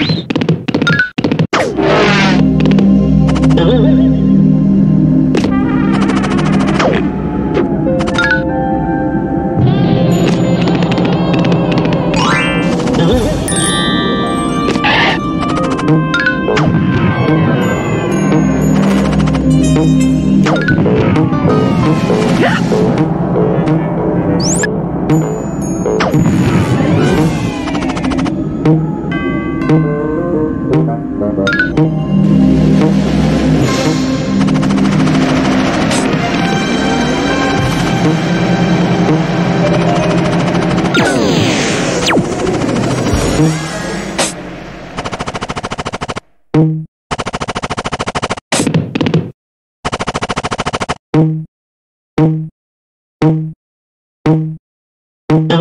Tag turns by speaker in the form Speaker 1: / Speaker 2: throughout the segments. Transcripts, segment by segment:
Speaker 1: you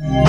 Speaker 1: Yeah!